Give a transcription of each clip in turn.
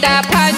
that pie.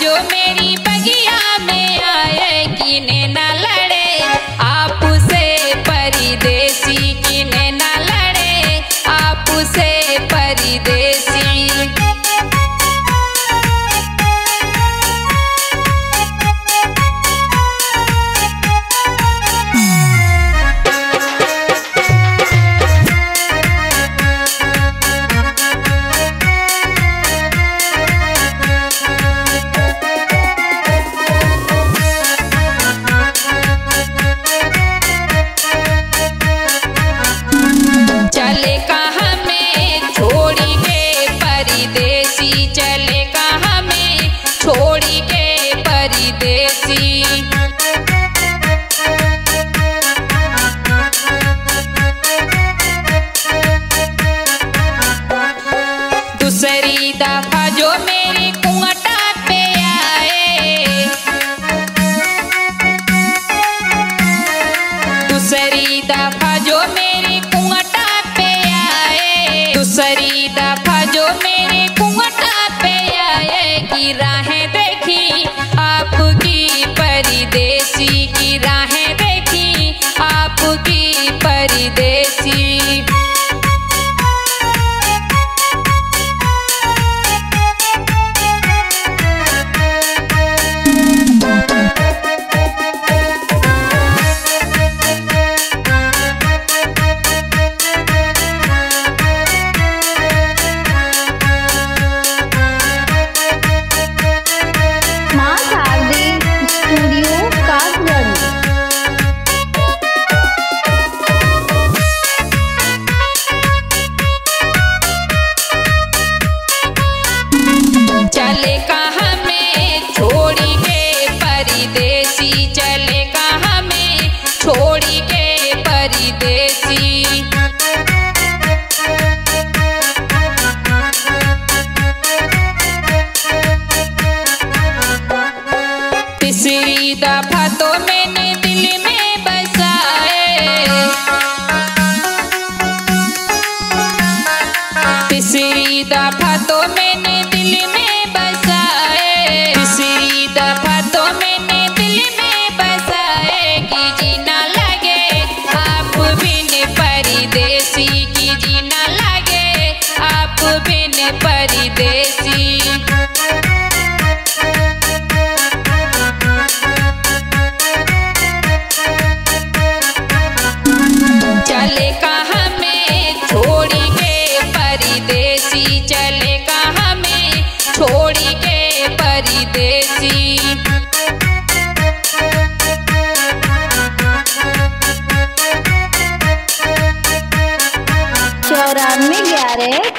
था जो मेरी कुंगटा पे आए। दूसरी दफ़ा जो मिठाई देसी। तीसरी दफ़ा तो मैंने दिल में बसाए। तीसरी दफ़ा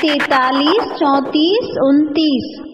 तैतालीस चौंतीस उनतीस।